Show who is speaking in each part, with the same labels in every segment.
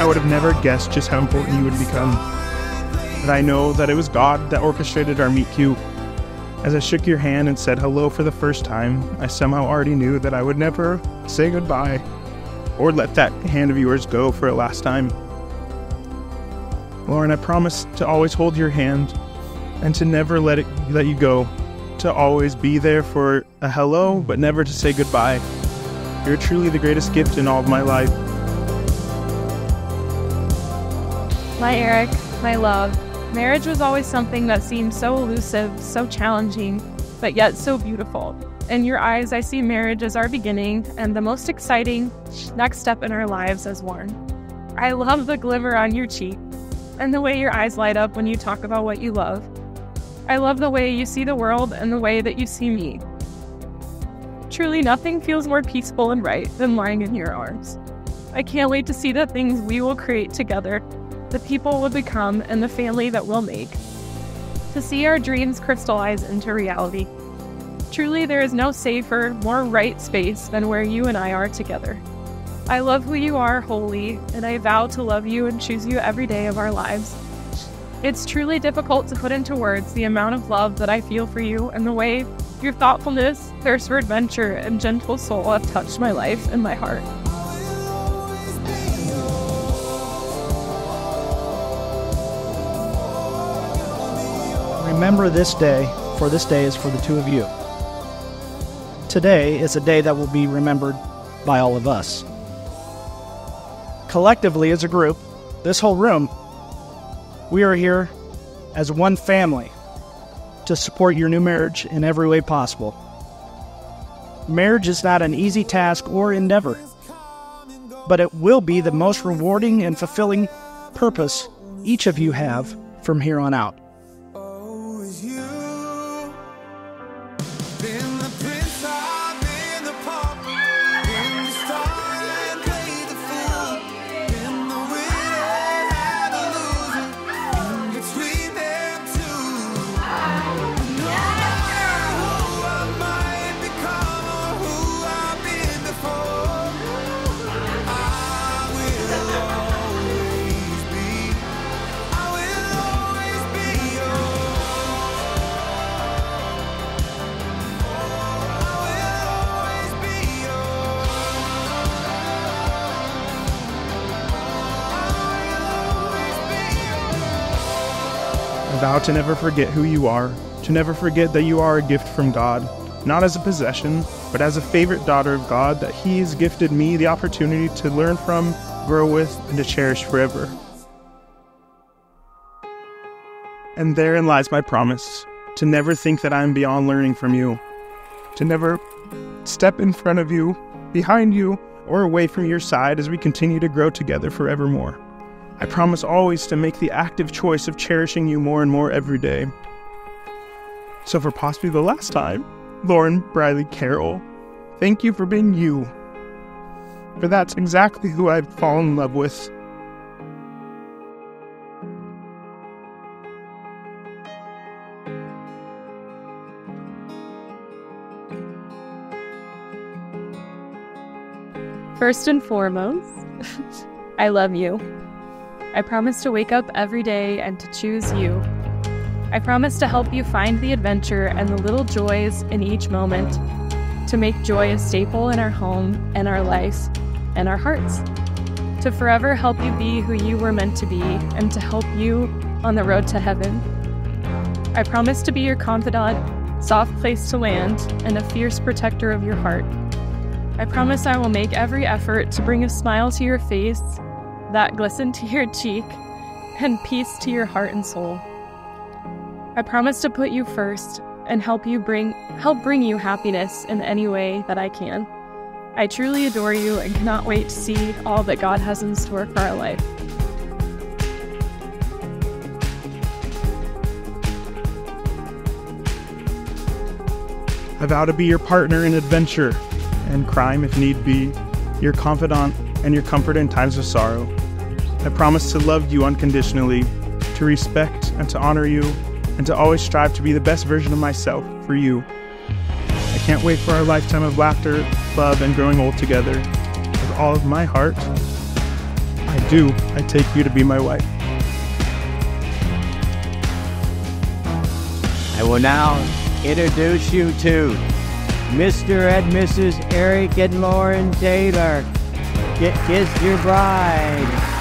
Speaker 1: I would have never guessed just how important you would become. But I know that it was God that orchestrated our meet cute. As I shook your hand and said hello for the first time, I somehow already knew that I would never say goodbye or let that hand of yours go for a last time. Lauren, I promise to always hold your hand and to never let it let you go, to always be there for a hello, but never to say goodbye. You're truly the greatest gift in all of my life.
Speaker 2: My Eric, my love, marriage was always something that seemed so elusive, so challenging, but yet so beautiful. In your eyes, I see marriage as our beginning and the most exciting next step in our lives as one. I love the glimmer on your cheek and the way your eyes light up when you talk about what you love. I love the way you see the world and the way that you see me. Truly, nothing feels more peaceful and right than lying in your arms. I can't wait to see the things we will create together the people we'll become, and the family that we'll make. To see our dreams crystallize into reality. Truly, there is no safer, more right space than where you and I are together. I love who you are wholly, and I vow to love you and choose you every day of our lives. It's truly difficult to put into words the amount of love that I feel for you and the way your thoughtfulness, thirst for adventure, and gentle soul have touched my life and my heart.
Speaker 3: Remember this day, for this day is for the two of you. Today is a day that will be remembered by all of us. Collectively, as a group, this whole room, we are here as one family to support your new marriage in every way possible. Marriage is not an easy task or endeavor, but it will be the most rewarding and fulfilling purpose each of you have from here on out.
Speaker 1: Vow to never forget who you are, to never forget that you are a gift from God, not as a possession, but as a favorite daughter of God that He has gifted me the opportunity to learn from, grow with, and to cherish forever. And therein lies my promise to never think that I am beyond learning from you, to never step in front of you, behind you, or away from your side as we continue to grow together forevermore. I promise always to make the active choice of cherishing you more and more every day. So, for possibly the last time, Lauren Briley Carroll, thank you for being you. For that's exactly who I've fallen in love with.
Speaker 2: First and foremost, I love you. I promise to wake up every day and to choose you. I promise to help you find the adventure and the little joys in each moment, to make joy a staple in our home and our lives and our hearts, to forever help you be who you were meant to be and to help you on the road to heaven. I promise to be your confidant, soft place to land, and a fierce protector of your heart. I promise I will make every effort to bring a smile to your face that glisten to your cheek, and peace to your heart and soul. I promise to put you first and help you bring help bring you happiness in any way that I can. I truly adore you and cannot wait to see all that God has in store for our life.
Speaker 1: I vow to be your partner in adventure and crime if need be, your confidant and your comfort in times of sorrow. I promise to love you unconditionally, to respect and to honor you, and to always strive to be the best version of myself for you. I can't wait for our lifetime of laughter, love, and growing old together. With all of my heart, I do. I take you to be my wife.
Speaker 4: I will now introduce you to Mr. and Mrs. Eric and Lauren Taylor. Get kiss your bride.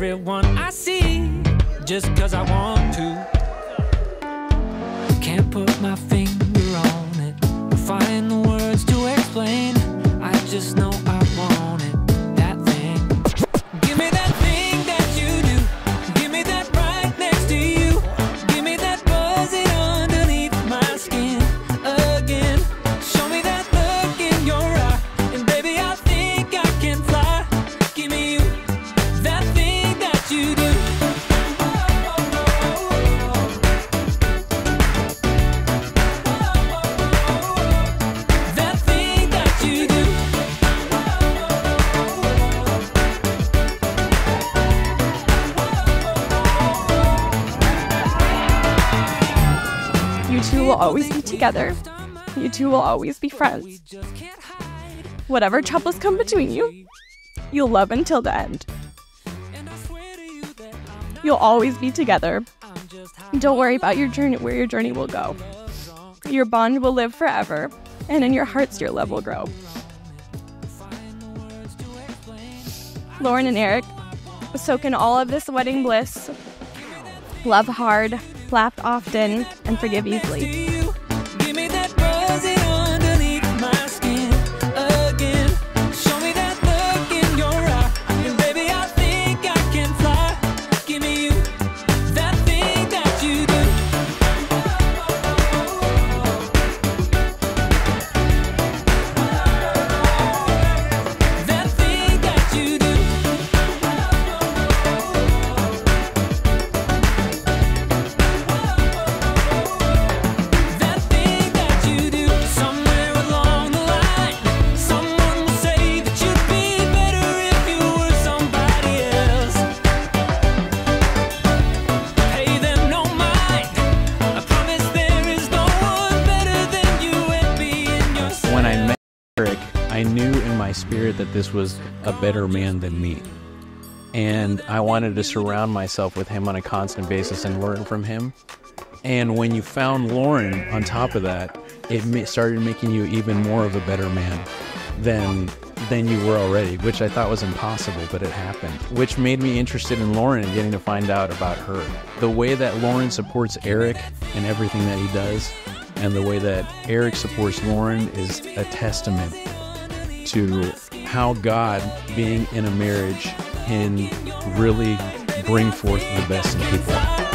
Speaker 5: Everyone I see just cause I want to. Can't put my finger You
Speaker 2: two will always be together. You two will always be friends. Whatever troubles come between you, you'll love until the end. You'll always be together. Don't worry about your journey where your journey will go. Your bond will live forever, and in your hearts your love will grow. Lauren and Eric, soak in all of this wedding bliss. Love hard, laugh often, and forgive easily.
Speaker 5: That
Speaker 6: this was a better man than me. And I wanted to surround myself with him on a constant basis and learn from him. And when you found Lauren on top of that, it started making you even more of a better man than than you were already, which I thought was impossible, but it happened. Which made me interested in Lauren and getting to find out about her. The way that Lauren supports Eric and everything that he does, and the way that Eric supports Lauren is a testament to how God, being in a marriage, can really bring forth the best in people.